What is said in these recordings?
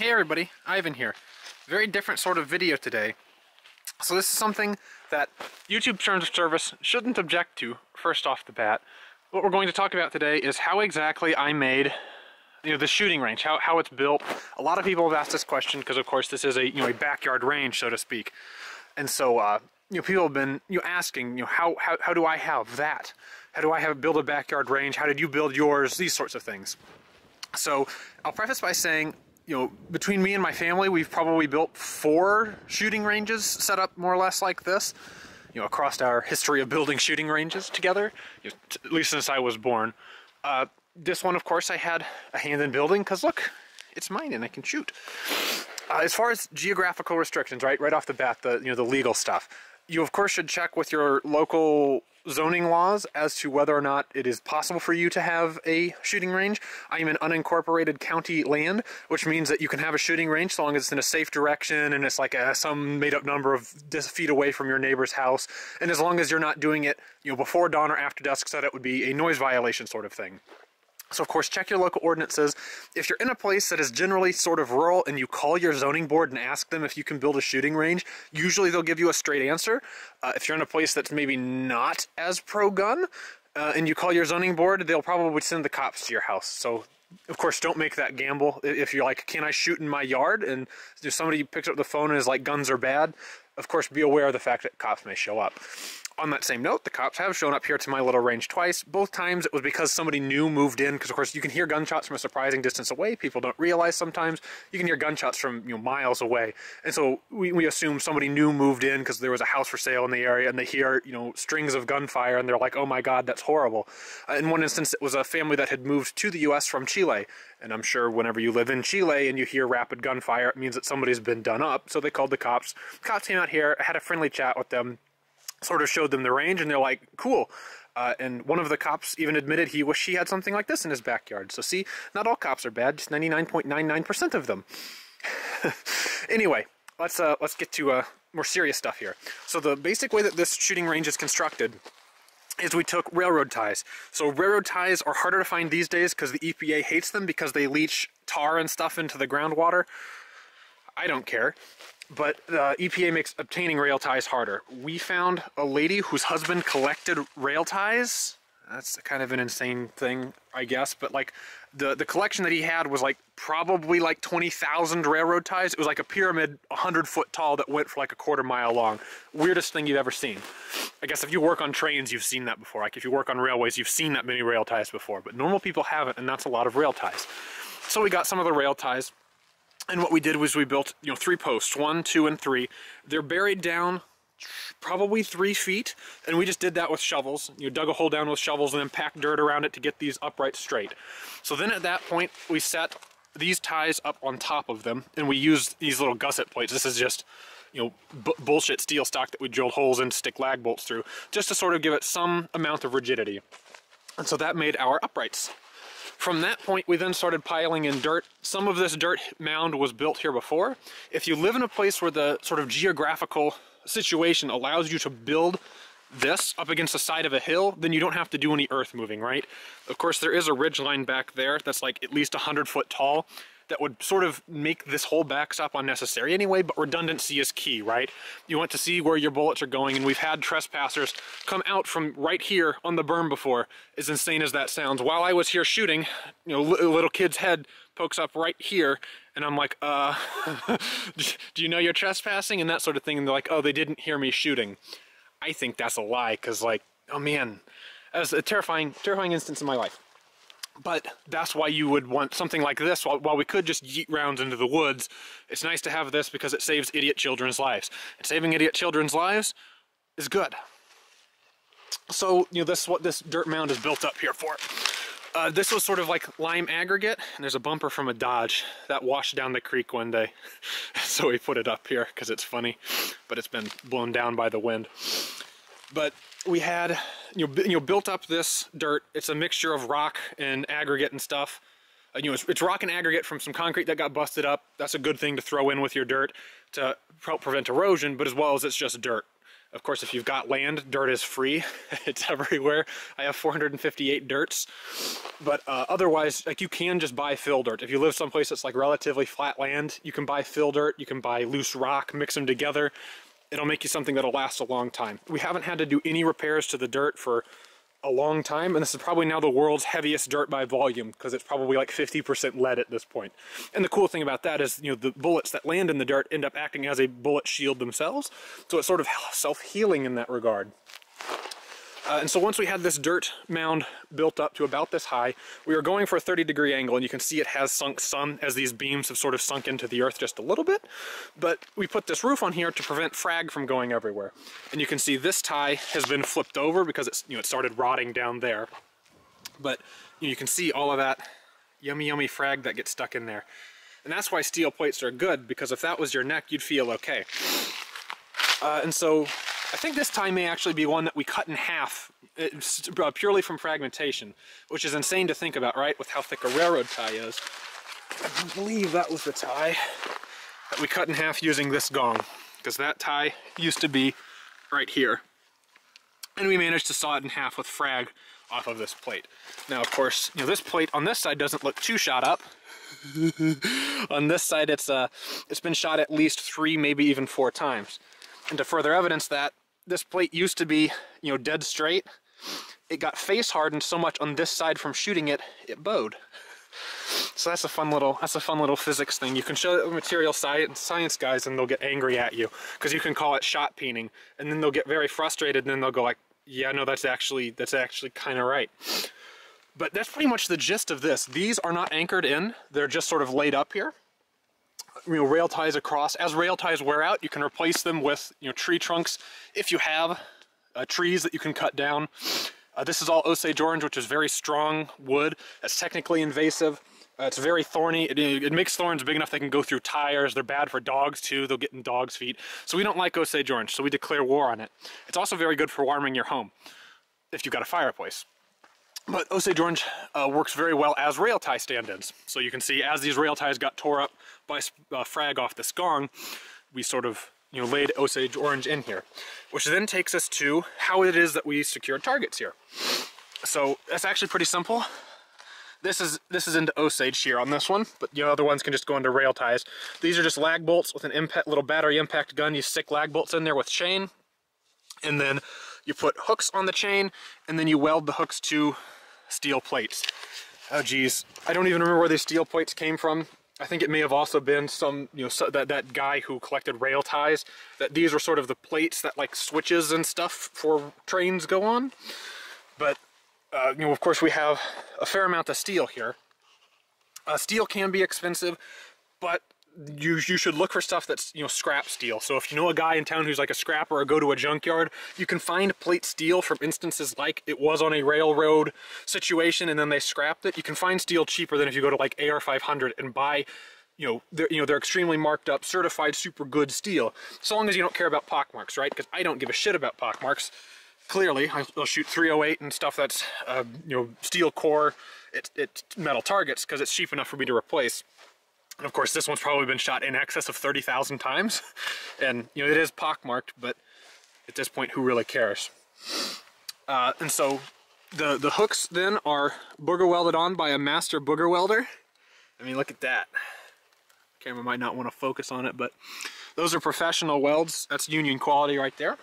Hey everybody, Ivan here. Very different sort of video today. So this is something that YouTube terms of service shouldn't object to first off the bat. What we're going to talk about today is how exactly I made you know the shooting range, how, how it's built. A lot of people have asked this question because of course this is a you know a backyard range so to speak. And so uh, you know people have been you know asking you know how, how how do I have that? How do I have build a backyard range? How did you build yours? These sorts of things. So I'll preface by saying you know, between me and my family, we've probably built four shooting ranges set up more or less like this, you know, across our history of building shooting ranges together, you know, at least since I was born. Uh, this one, of course, I had a hand in building because look, it's mine and I can shoot. Uh, as far as geographical restrictions, right, right off the bat, the you know the legal stuff, you of course should check with your local zoning laws as to whether or not it is possible for you to have a shooting range. I am in unincorporated county land, which means that you can have a shooting range so long as it's in a safe direction and it's like a, some made up number of feet away from your neighbor's house. And as long as you're not doing it, you know, before dawn or after dusk, so that it would be a noise violation sort of thing. So of course, check your local ordinances. If you're in a place that is generally sort of rural and you call your zoning board and ask them if you can build a shooting range, usually they'll give you a straight answer. Uh, if you're in a place that's maybe not as pro-gun uh, and you call your zoning board, they'll probably send the cops to your house. So of course, don't make that gamble. If you're like, can I shoot in my yard? And if somebody picks up the phone and is like, guns are bad, of course, be aware of the fact that cops may show up. On that same note, the cops have shown up here to my little range twice. Both times it was because somebody new moved in, because of course you can hear gunshots from a surprising distance away. People don't realize sometimes. You can hear gunshots from you know miles away. And so we, we assume somebody new moved in because there was a house for sale in the area and they hear, you know, strings of gunfire and they're like, oh my god, that's horrible. Uh, in one instance, it was a family that had moved to the U.S. from Chile. And I'm sure whenever you live in Chile and you hear rapid gunfire, it means that somebody's been done up. So they called the cops. Cops came out here, had a friendly chat with them, sort of showed them the range, and they're like, cool. Uh, and one of the cops even admitted he wished he had something like this in his backyard. So see, not all cops are bad, just 99.99% of them. anyway, let's uh, let's get to uh, more serious stuff here. So the basic way that this shooting range is constructed is we took railroad ties. So railroad ties are harder to find these days because the EPA hates them because they leach tar and stuff into the groundwater. I don't care but uh, the EPA makes obtaining rail ties harder. We found a lady whose husband collected rail ties. That's kind of an insane thing, I guess, but like the, the collection that he had was like probably like 20,000 railroad ties. It was like a pyramid 100 foot tall that went for like a quarter mile long. Weirdest thing you've ever seen. I guess if you work on trains, you've seen that before. Like if you work on railways, you've seen that many rail ties before, but normal people haven't, and that's a lot of rail ties. So we got some of the rail ties and what we did was we built, you know, three posts, one, two, and three. They're buried down probably three feet, and we just did that with shovels. You dug a hole down with shovels and then packed dirt around it to get these upright straight. So then at that point, we set these ties up on top of them, and we used these little gusset plates. This is just, you know, bullshit steel stock that we drilled holes in to stick lag bolts through, just to sort of give it some amount of rigidity. And so that made our uprights. From that point, we then started piling in dirt. Some of this dirt mound was built here before. If you live in a place where the sort of geographical situation allows you to build this up against the side of a hill, then you don't have to do any earth moving, right? Of course, there is a ridge line back there that's like at least 100 foot tall that would sort of make this whole backstop unnecessary anyway, but redundancy is key, right? You want to see where your bullets are going, and we've had trespassers come out from right here on the berm before, as insane as that sounds. While I was here shooting, you know, little kid's head pokes up right here, and I'm like, uh, do you know you're trespassing? And that sort of thing, and they're like, oh, they didn't hear me shooting. I think that's a lie, because like, oh man, that was a terrifying, terrifying instance in my life. But that's why you would want something like this. While, while we could just yeet rounds into the woods, it's nice to have this because it saves idiot children's lives. And saving idiot children's lives is good. So, you know, this is what this dirt mound is built up here for. Uh, this was sort of like lime aggregate, and there's a bumper from a Dodge that washed down the creek one day. so we put it up here because it's funny, but it's been blown down by the wind. But we had you know, you know built up this dirt. It's a mixture of rock and aggregate and stuff. You know, it's, it's, rock and aggregate from some concrete that got busted up. That's a good thing to throw in with your dirt to help prevent erosion, but as well as it's just dirt. Of course, if you've got land, dirt is free. it's everywhere. I have 458 dirts. But uh, otherwise, like you can just buy fill dirt. If you live someplace that's like relatively flat land, you can buy fill dirt, you can buy loose rock, mix them together. It'll make you something that'll last a long time. We haven't had to do any repairs to the dirt for a long time, and this is probably now the world's heaviest dirt by volume because it's probably like 50% lead at this point. And the cool thing about that is, you know, the bullets that land in the dirt end up acting as a bullet shield themselves, so it's sort of self-healing in that regard. Uh, and so once we had this dirt mound built up to about this high, we were going for a 30 degree angle and you can see it has sunk some as these beams have sort of sunk into the earth just a little bit. But we put this roof on here to prevent frag from going everywhere. And you can see this tie has been flipped over because it's, you know, it started rotting down there. But you, know, you can see all of that yummy, yummy frag that gets stuck in there. And that's why steel plates are good because if that was your neck, you'd feel okay. Uh, and so I think this tie may actually be one that we cut in half uh, purely from fragmentation, which is insane to think about, right, with how thick a railroad tie is. I believe that was the tie that we cut in half using this gong, because that tie used to be right here. And we managed to saw it in half with frag off of this plate. Now, of course, you know, this plate on this side doesn't look too shot up. on this side, it's uh, it's been shot at least three, maybe even four times. And to further evidence that, this plate used to be, you know, dead straight. It got face hardened so much on this side from shooting it, it bowed. So that's a fun little that's a fun little physics thing. You can show the material science science guys and they'll get angry at you because you can call it shot peening and then they'll get very frustrated and then they'll go like, yeah, no, that's actually that's actually kind of right. But that's pretty much the gist of this. These are not anchored in; they're just sort of laid up here you know, rail ties across. As rail ties wear out, you can replace them with you know tree trunks if you have uh, trees that you can cut down. Uh, this is all Osage orange, which is very strong wood. That's technically invasive. Uh, it's very thorny. It, it, makes thorns big enough they can go through tires. They're bad for dogs too. They'll get in dogs' feet. So we don't like Osage orange, so we declare war on it. It's also very good for warming your home if you've got a fireplace. But Osage Orange uh, works very well as rail tie stand-ins. So you can see as these rail ties got tore up by uh, frag off this gong, we sort of you know laid Osage Orange in here. Which then takes us to how it is that we secure targets here. So that's actually pretty simple. This is this is into Osage here on this one, but the other ones can just go into rail ties. These are just lag bolts with an impact, little battery impact gun. You stick lag bolts in there with chain, and then you put hooks on the chain, and then you weld the hooks to steel plates. Oh geez, I don't even remember where these steel plates came from. I think it may have also been some, you know, so that, that guy who collected rail ties, that these were sort of the plates that like switches and stuff for trains go on. But, uh, you know, of course we have a fair amount of steel here. Uh, steel can be expensive, but you you should look for stuff that's you know scrap steel. So if you know a guy in town who's like a scrapper or go to a junkyard, you can find plate steel from instances like it was on a railroad situation and then they scrapped it. You can find steel cheaper than if you go to like AR500 and buy you know, they're, you know, they're extremely marked up, certified super good steel. So long as you don't care about pockmarks, right? Because I don't give a shit about pockmarks. Clearly, I'll shoot 308 and stuff that's, uh, you know, steel core, it's it metal targets because it's cheap enough for me to replace. And of course, this one's probably been shot in excess of 30,000 times. And, you know, it is pockmarked, but at this point, who really cares? Uh, and so the, the hooks then are booger welded on by a master booger welder. I mean, look at that. Camera might not want to focus on it, but those are professional welds. That's union quality right there.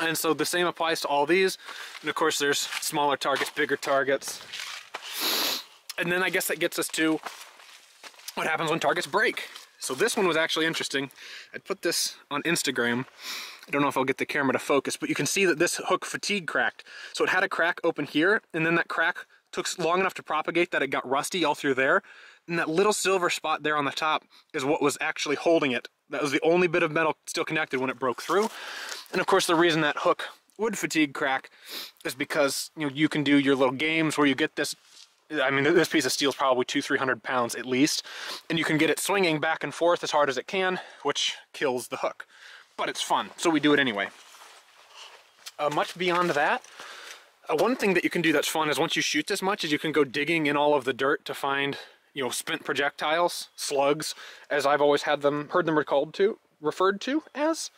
And so the same applies to all these. And of course, there's smaller targets, bigger targets. And then I guess that gets us to what happens when targets break. So this one was actually interesting. I put this on Instagram. I don't know if I'll get the camera to focus, but you can see that this hook fatigue cracked. So it had a crack open here, and then that crack took long enough to propagate that it got rusty all through there. And that little silver spot there on the top is what was actually holding it. That was the only bit of metal still connected when it broke through. And of course the reason that hook would fatigue crack is because you know you can do your little games where you get this I mean, this piece of steel is probably two, 300 pounds at least, and you can get it swinging back and forth as hard as it can, which kills the hook. But it's fun, so we do it anyway. Uh, much beyond that, uh, one thing that you can do that's fun is once you shoot this much is you can go digging in all of the dirt to find, you know, spent projectiles, slugs, as I've always had them, heard them recalled to, referred to as.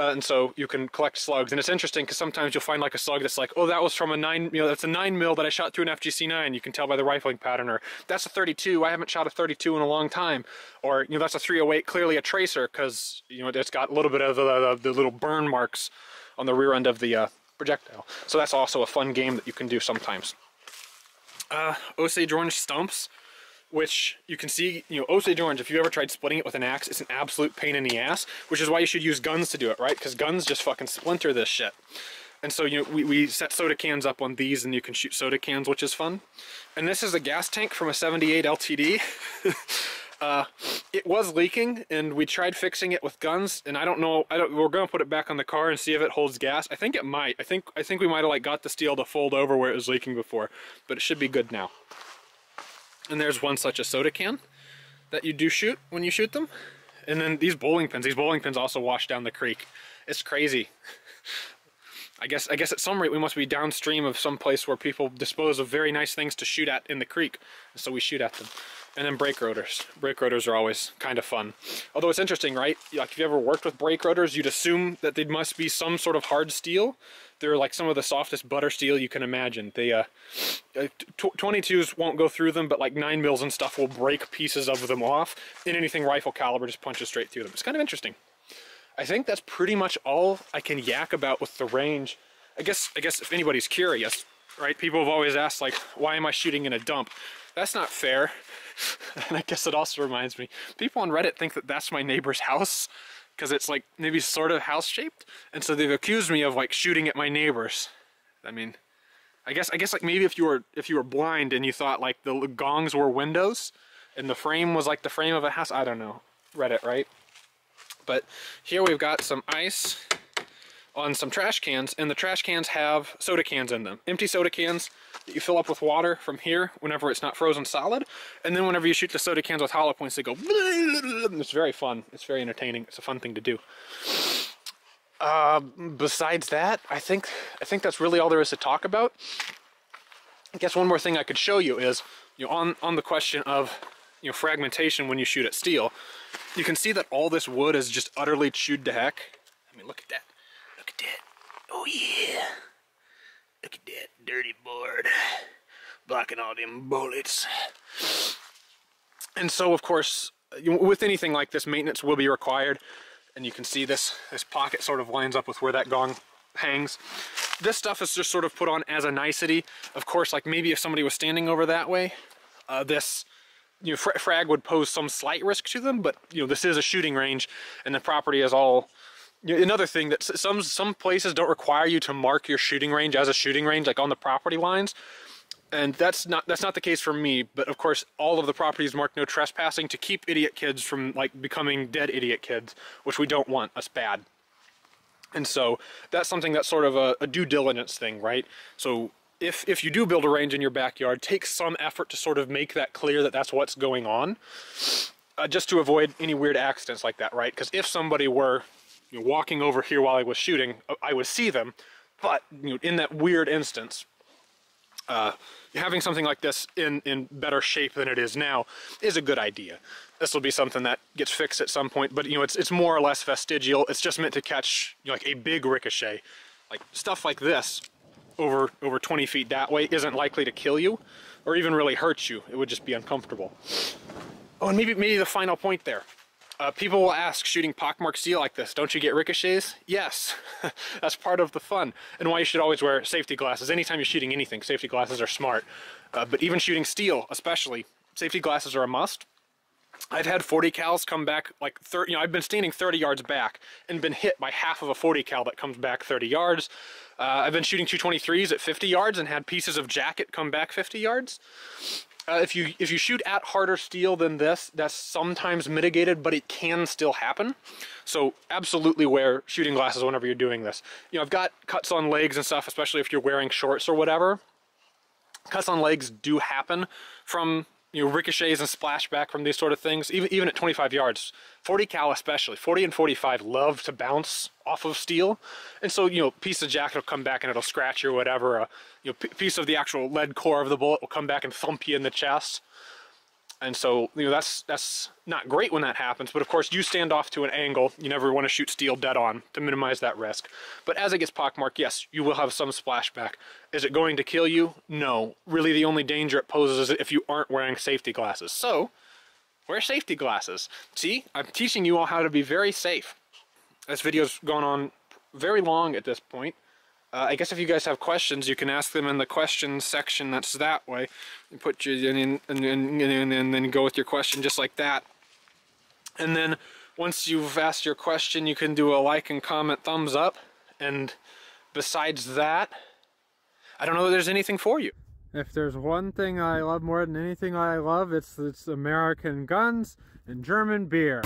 Uh, and so you can collect slugs. And it's interesting because sometimes you'll find like a slug that's like, oh, that was from a nine, you know, that's a nine mil that I shot through an FGC9. You can tell by the rifling pattern. Or that's a 32. I haven't shot a 32 in a long time. Or, you know, that's a 308, clearly a tracer because, you know, it's got a little bit of the, the, the little burn marks on the rear end of the uh, projectile. So that's also a fun game that you can do sometimes. Uh, Osage Orange stumps which you can see, you know, Osage Orange, if you ever tried splitting it with an axe, it's an absolute pain in the ass, which is why you should use guns to do it, right? Because guns just fucking splinter this shit. And so, you know, we, we set soda cans up on these and you can shoot soda cans, which is fun. And this is a gas tank from a 78 LTD. uh, it was leaking and we tried fixing it with guns and I don't know, I don't, we're gonna put it back on the car and see if it holds gas. I think it might. I think, I think we might have like got the steel to fold over where it was leaking before, but it should be good now. And there's one such a soda can that you do shoot when you shoot them. And then these bowling pins, these bowling pins also wash down the creek. It's crazy. I guess I guess at some rate we must be downstream of some place where people dispose of very nice things to shoot at in the creek. So we shoot at them. And then brake rotors. Brake rotors are always kind of fun. Although it's interesting, right? Like if you ever worked with brake rotors, you'd assume that they must be some sort of hard steel. They're like some of the softest butter steel you can imagine. They uh, 22s uh, won't go through them, but like 9 mils and stuff will break pieces of them off. And anything rifle caliber just punches straight through them. It's kind of interesting. I think that's pretty much all I can yak about with the range. I guess I guess if anybody's curious, right? People have always asked like, why am I shooting in a dump? That's not fair. and I guess it also reminds me, people on Reddit think that that's my neighbor's house because it's like maybe sort of house shaped. And so they've accused me of like shooting at my neighbors. I mean, I guess I guess like maybe if you were if you were blind and you thought like the gongs were windows and the frame was like the frame of a house, I don't know. Reddit, right? But here we've got some ice on some trash cans, and the trash cans have soda cans in them. Empty soda cans that you fill up with water from here whenever it's not frozen solid, and then whenever you shoot the soda cans with hollow points, they go, it's very fun. It's very entertaining. It's a fun thing to do. Uh, besides that, I think I think that's really all there is to talk about. I guess one more thing I could show you is, you know, on, on the question of, you know, fragmentation when you shoot at steel, you can see that all this wood is just utterly chewed to heck. I mean, look at that. Look at that. Oh yeah. Look at that dirty board. Blocking all them bullets. And so, of course, with anything like this, maintenance will be required. And you can see this, this pocket sort of lines up with where that gong hangs. This stuff is just sort of put on as a nicety. Of course, like maybe if somebody was standing over that way, uh, this you know, frag would pose some slight risk to them, but you know, this is a shooting range and the property is all another thing that some some places don't require you to mark your shooting range as a shooting range like on the property lines. And that's not that's not the case for me but of course all of the properties mark no trespassing to keep idiot kids from like becoming dead idiot kids which we don't want us bad. And so that's something that's sort of a, a due diligence thing right? So if if you do build a range in your backyard take some effort to sort of make that clear that that's what's going on uh, just to avoid any weird accidents like that right? Because if somebody were you know, walking over here while I was shooting uh, I would see them but you know, in that weird instance uh, having something like this in, in better shape than it is now is a good idea. This will be something that gets fixed at some point, but you know, it's, it's more or less vestigial. It's just meant to catch you know, like a big ricochet. Like stuff like this over, over 20 feet that way isn't likely to kill you or even really hurt you. It would just be uncomfortable. Oh, and maybe, maybe the final point there. Uh, people will ask, shooting pockmarked steel like this, don't you get ricochets? Yes, that's part of the fun. And why you should always wear safety glasses. Anytime you're shooting anything, safety glasses are smart. Uh, but even shooting steel, especially, safety glasses are a must. I've had 40 cals come back like 30, you know, I've been standing 30 yards back and been hit by half of a 40 cal that comes back 30 yards. Uh, I've been shooting 223s at 50 yards and had pieces of jacket come back 50 yards. Uh, if you if you shoot at harder steel than this, that's sometimes mitigated, but it can still happen. So absolutely wear shooting glasses whenever you're doing this. You know, I've got cuts on legs and stuff, especially if you're wearing shorts or whatever. Cuts on legs do happen from you know, ricochets and splashback from these sort of things, even, even at 25 yards. 40 cal especially, 40 and 45 love to bounce off of steel. And so, you know, piece of jacket will come back and it'll scratch you or whatever. A you know, piece of the actual lead core of the bullet will come back and thump you in the chest. And so, you know, that's that's not great when that happens, but of course you stand off to an angle. You never want to shoot steel dead on to minimize that risk. But as it gets pockmarked, yes, you will have some splashback. Is it going to kill you? No. Really the only danger it poses is if you aren't wearing safety glasses. So, wear safety glasses. See, I'm teaching you all how to be very safe. This video's gone on very long at this point. Uh, I guess if you guys have questions, you can ask them in the questions section that's that way. You put your and, and, and, and then go with your question just like that. And then once you've asked your question, you can do a like and comment thumbs up. And besides that, I don't know that there's anything for you. If there's one thing I love more than anything I love, it's it's American guns and German beer.